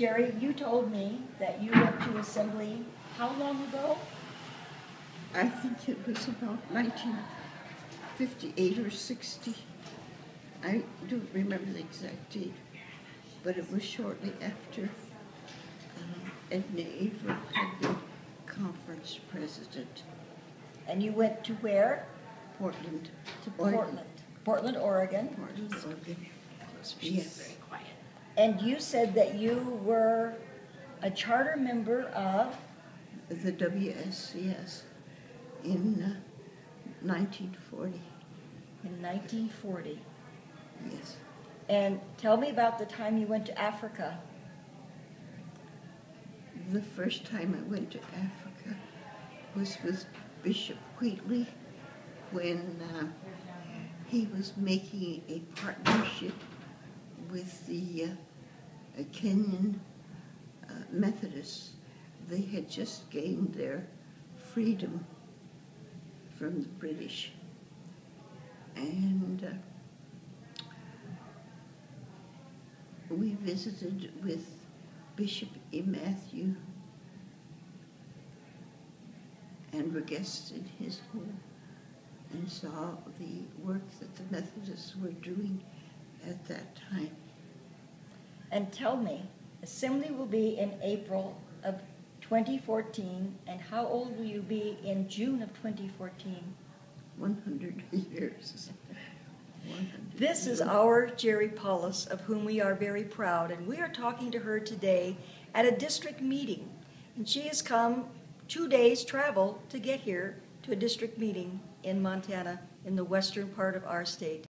Gerry, you told me that you went to Assembly how long ago? I think it was about 1958 or 60. I don't remember the exact date, but it was shortly after um, Edna Avery had been conference president. And you went to where? Portland. To Oregon. Portland. Portland, Oregon. Portland, Oregon. She's Yes. very quiet. And you said that you were a charter member of, The WSCS in uh, 1940. in 1940. Yes. And tell me about the time you went to Africa. The first time I went to Africa was with Bishop Wheatley when uh, he was making a partnership with the uh, Kenyan uh, Methodists. They had just gained their freedom from the British. And uh, we visited with Bishop E. Matthew and were guests in his home and saw the work that the Methodists were doing at that time. And tell me, Assembly will be in April of 2014, and how old will you be in June of 2014? 100 years. 100 This is our Gerry Paulus, of whom we are very proud, and we are talking to her today at a district meeting. And she has come two days' travel to get here to a district meeting in Montana, in the western part of our state.